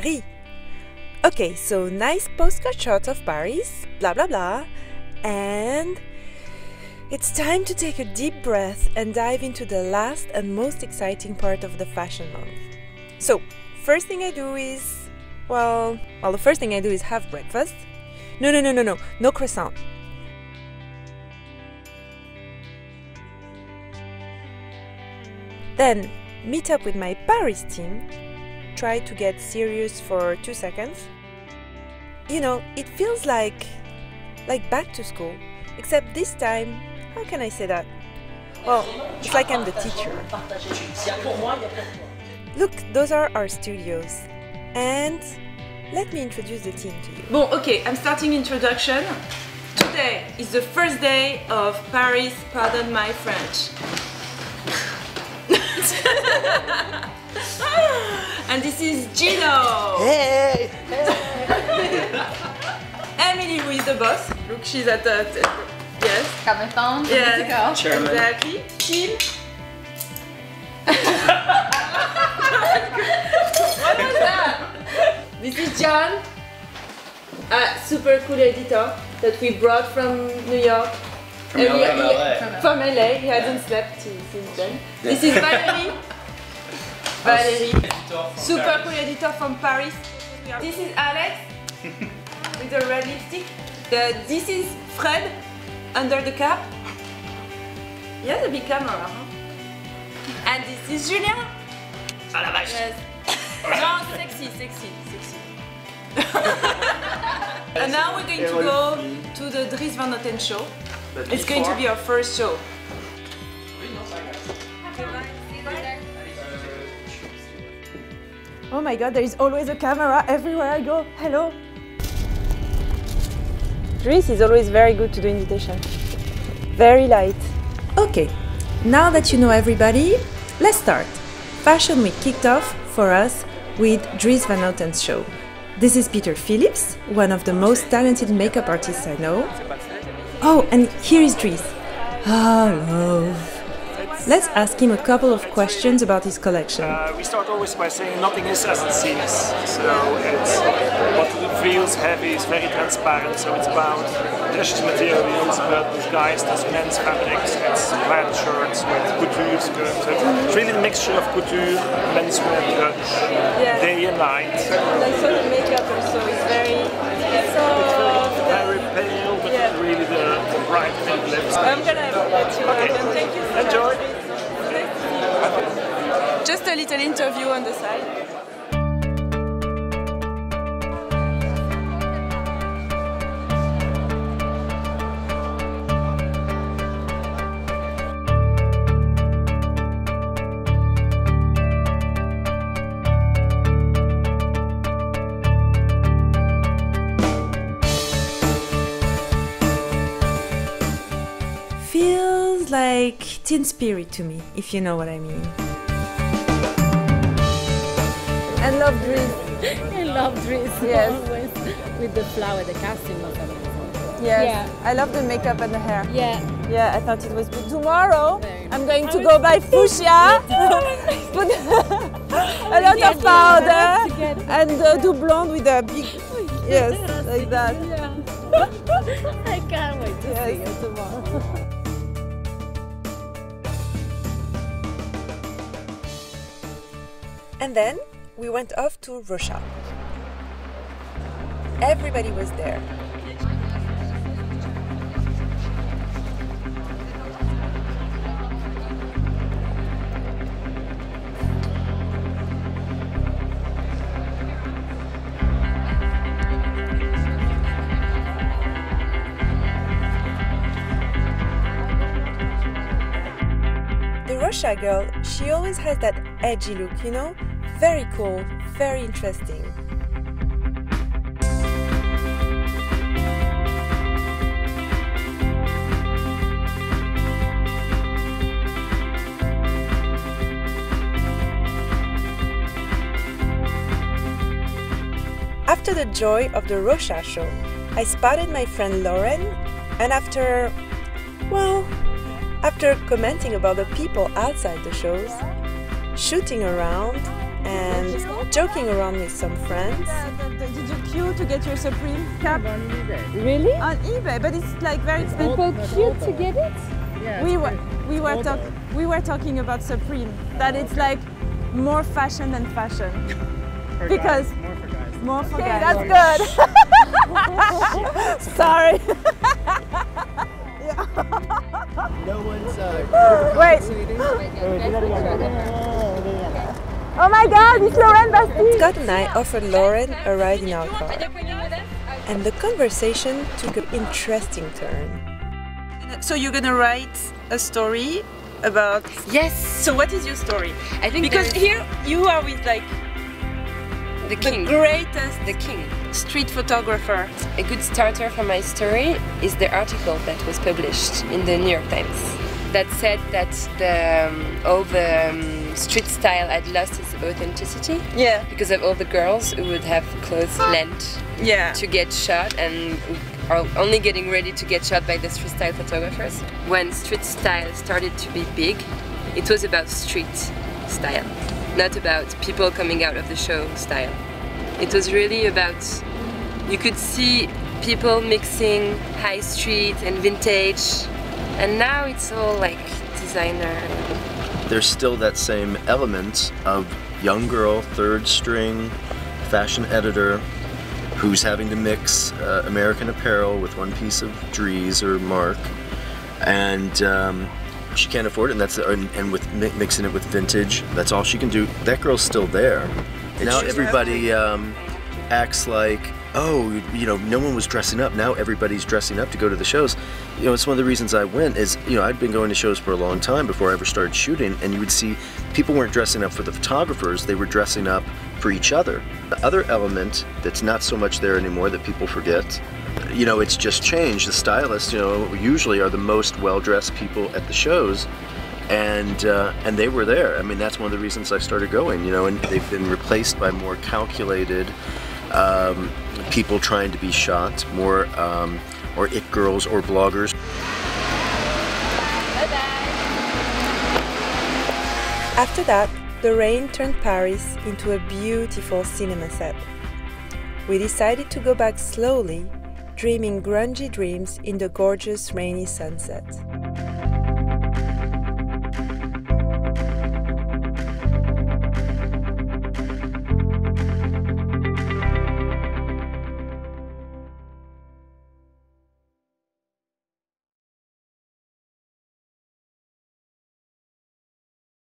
Paris. Okay, so nice postcard shot of Paris, blah blah blah, and it's time to take a deep breath and dive into the last and most exciting part of the fashion month. So, first thing I do is, well, well, the first thing I do is have breakfast. No, no, no, no, no, no croissant. Then meet up with my Paris team, try to get serious for two seconds. You know, it feels like like back to school, except this time, how can I say that? Well, it's like I'm the teacher. Look, those are our studios. And let me introduce the team to you. Bon, okay, I'm starting introduction. Today is the first day of Paris, pardon my French. and this is Gino. Hey! Emily, who is the boss. Look, she's at the. yes. Cameron, Yes. Chairman. Exactly. Kim. what was that? This is John, a super cool editor that we brought from New York. From LA. he- From LA. From LA. He hasn't slept since since then. This is Valerie. Valerie. Super cool editor from Paris. This is Alex with the red lipstick. The, this is Fred under the cap. He has a big camera. Huh? And this is Julien. Ah la vache! Yes. no, sexy, sexy, sexy. and now we're going to go to the Dries Van Noten show. It's going to be our first show. Oh my god, there is always a camera everywhere I go. Hello. Dries is always very good to do invitation. Very light. Okay, now that you know everybody, let's start. Fashion Week kicked off for us with Dries Van Noten's show. This is Peter Philips, one of the most talented makeup artists I know. Oh, and here is Dries. Hello. Let's ask him a couple of questions about his collection. Uh, we start always by saying nothing is as it seems. So it's what feels heavy is very transparent. So it's about precious materials, but disguised as men's fabrics. It's plaid shirts with couture skirts. It's really a mixture of couture, menswear, grunge, Yeah. day and night. I saw the makeup also, it's very. Very pale, but Yeah. really the, the bright pink lips. I'm gonna let you Okay. and thank you so Enjoy. much. Just a little interview on the side. Feels like Teen Spirit to me, if you know what I mean. And love Dries. I love Dries Yes. always with the flower, the costume. Yes. Yeah. I love the makeup and the hair. Yeah, Yeah, I thought it was good. Tomorrow, I'm going to go buy fuchsia, put a lot of powder, and uh, do blonde with a big, yes, like that. yeah. I can't wait to see Yes. it tomorrow. And then we went off to Russia. Everybody was there. The Russia girl, she always has that edgy look, you know? Very cool, very interesting. After the joy of the Russia show, I spotted my friend Lauren, and after, well, after commenting about the people outside the shows, shooting around, and joking around with some friends. Did you queue to get your Supreme cap On eBay. really on eBay? But it's like very expensive. People queue to get it? Yeah. we were we were older. talk, we were talking about Supreme that it's like more fashion than fashion. For Because- guys, more for guys. More for Okay, guys. that's good. Sorry. No one's. Uh, Wait. Oh my God! It's Lauren Bastide. Scott and I offered Lauren a ride in our car, and the conversation took an interesting turn. So you're gonna write a story about. Yes, So what is your story? I think Because there's here you are with like the the king, greatest the king. street photographer. A good starter for my story is the article that was published in the New York Times that said that the, um, all the um, street style had lost its authenticity Yeah, because of all the girls who would have clothes lent yeah. to get shot and are only getting ready to get shot by the street style photographers. When street style started to be big, it was about street style, not about people coming out of the show style. It was really about, you could see people mixing high street and vintage, and now it's all like designer. there's still that same element of young girl, third string, fashion editor, who's having to mix uh, American apparel with one piece of Dries or Mark, and um, she can't afford it. And that's and, and with mi- mixing it with vintage, that's all she can do. That girl's still there. now everybody um, acts like. Oh, you know, no one was dressing up. Now everybody's dressing up to go to the shows. You know, it's one of the reasons I went is, you know, I'd been going to shows for a long time before I ever started shooting, and you would see people weren't dressing up for the photographers, they were dressing up for each other. The other element that's not so much there anymore that people forget, you know, it's just changed. The stylists, you know, usually are the most well-dressed people at the shows, and uh, and they were there. I mean, that's one of the reasons I started going. You know, and they've been replaced by more calculated um, people trying to be shot, more um, or it girls or bloggers. After that, the rain turned Paris into a beautiful cinema set. We decided to go back slowly, dreaming grungy dreams in the gorgeous rainy sunset.